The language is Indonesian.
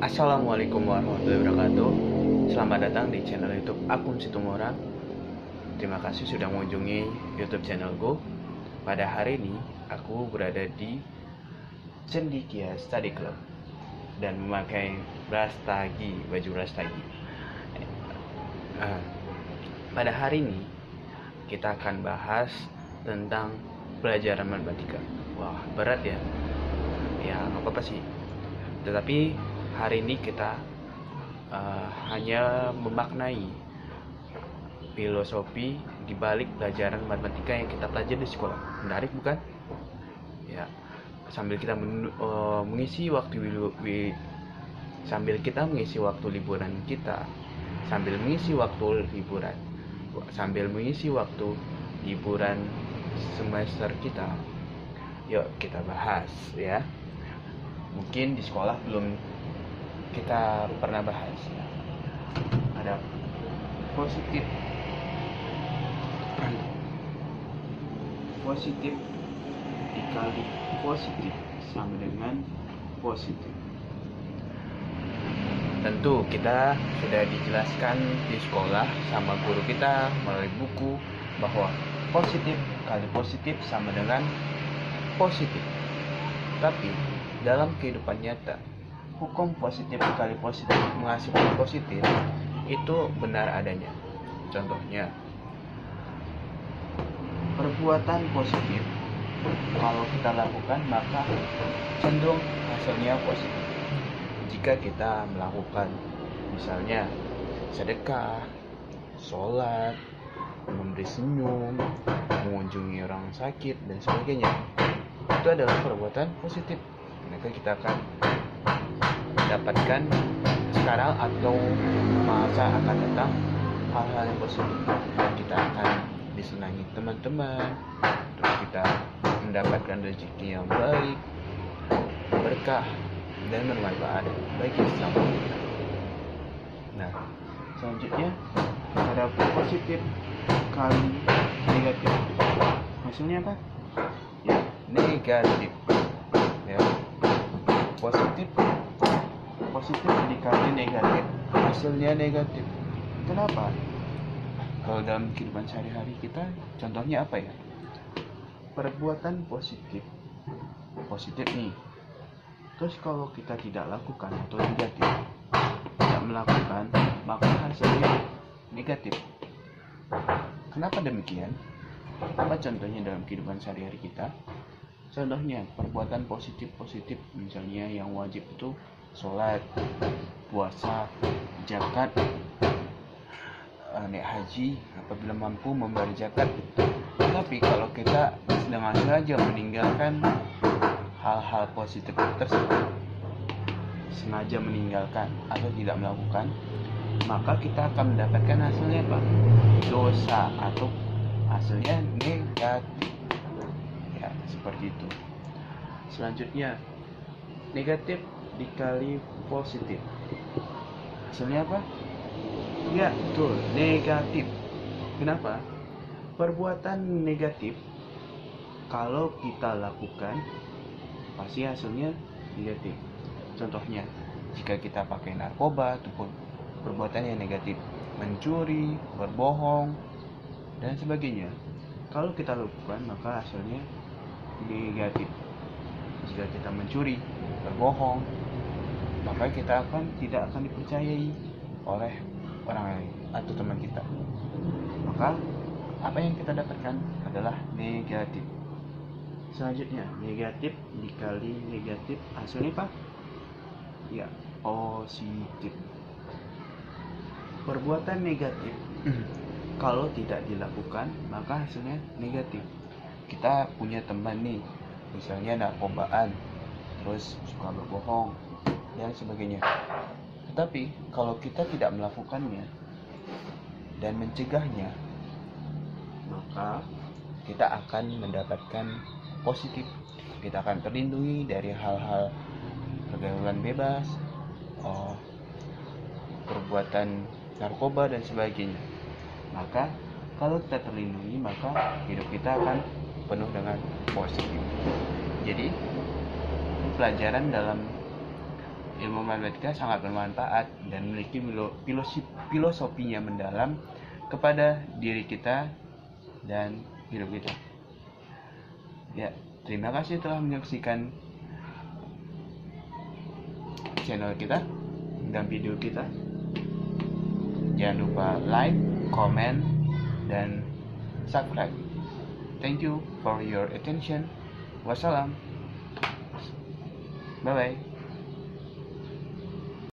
Assalamualaikum warahmatullahi wabarakatuh. Selamat datang di channel youtube Akun Situmora Terima kasih sudah mengunjungi youtube channelku. Pada hari ini aku berada di Cendikia Study Club Dan memakai rastagi, baju rastagi uh, Pada hari ini kita akan bahas tentang pelajaran matematika. Wah berat ya? Ya apa-apa sih. Tetapi hari ini kita uh, hanya memaknai filosofi di balik pelajaran matematika yang kita pelajari di sekolah. Menarik bukan? Ya, sambil kita men, uh, mengisi waktu wi, sambil kita mengisi waktu liburan kita, sambil mengisi waktu liburan, sambil mengisi waktu liburan semester kita. Yuk kita bahas ya mungkin di sekolah belum kita pernah bahas. Ada positif. Positif dikali positif sama dengan positif. Tentu kita sudah dijelaskan di sekolah sama guru kita melalui buku bahwa positif kali positif sama dengan positif. Tapi dalam kehidupan nyata, hukum positif kali positif menghasilkan positif itu benar adanya. Contohnya, perbuatan positif kalau kita lakukan maka cenderung hasilnya positif. Jika kita melakukan misalnya sedekah, sholat, memberi senyum, mengunjungi orang sakit dan sebagainya, itu adalah perbuatan positif maka kita akan mendapatkan sekarang atau masa akan datang hal-hal yang positif kita akan disenangi teman-teman. Terus kita mendapatkan rezeki yang baik berkah dan bermanfaat bagi sesama kita. Nah selanjutnya ada positif kali negatif. Maksudnya apa? Ya negatif. Positif positif dikali negatif. Hasilnya negatif. Kenapa? Kalau dalam kehidupan sehari-hari kita contohnya apa ya? Perbuatan positif. Positif nih. Terus kalau kita tidak lakukan atau negatif tidak melakukan maka hasilnya negatif. Kenapa demikian? Apa contohnya dalam kehidupan sehari-hari kita? Contohnya perbuatan positif-positif misalnya yang wajib itu sholat, puasa, zakat, uh, naik haji apabila mampu membayar zakat. Tapi kalau kita dengan sengaja meninggalkan hal-hal positif tersebut, sengaja meninggalkan atau tidak melakukan, maka kita akan mendapatkan hasilnya apa? Dosa atau hasilnya negatif seperti itu selanjutnya negatif dikali positif. Hasilnya apa? Ya betul. Negatif. Kenapa? Perbuatan negatif kalau kita lakukan pasti hasilnya negatif. Contohnya jika kita pakai narkoba ataupun perbuatan yang negatif mencuri berbohong dan sebagainya. Kalau kita lakukan maka hasilnya negatif jika kita mencuri berbohong maka kita akan tidak akan dipercayai oleh orang lain atau teman kita. Maka apa yang kita dapatkan adalah negatif. Selanjutnya negatif dikali negatif. Hasilnya apa ya positif. Perbuatan negatif kalau tidak dilakukan maka hasilnya negatif. Kita punya teman nih misalnya narkobaan terus suka berbohong dan sebagainya. Tetapi kalau kita tidak melakukannya dan mencegahnya maka kita akan mendapatkan positif. Kita akan terlindungi dari hal-hal pergaulan bebas oh, perbuatan narkoba dan sebagainya. Maka kalau kita terlindungi maka hidup kita akan penuh dengan positif. Jadi pelajaran dalam ilmu matematika sangat bermanfaat dan memiliki filosofinya mendalam kepada diri kita dan hidup kita. Ya, terima kasih telah menyaksikan channel kita dan video kita. Jangan lupa like, comment, dan subscribe. Thank you for your attention. Wassalam. Bye bye.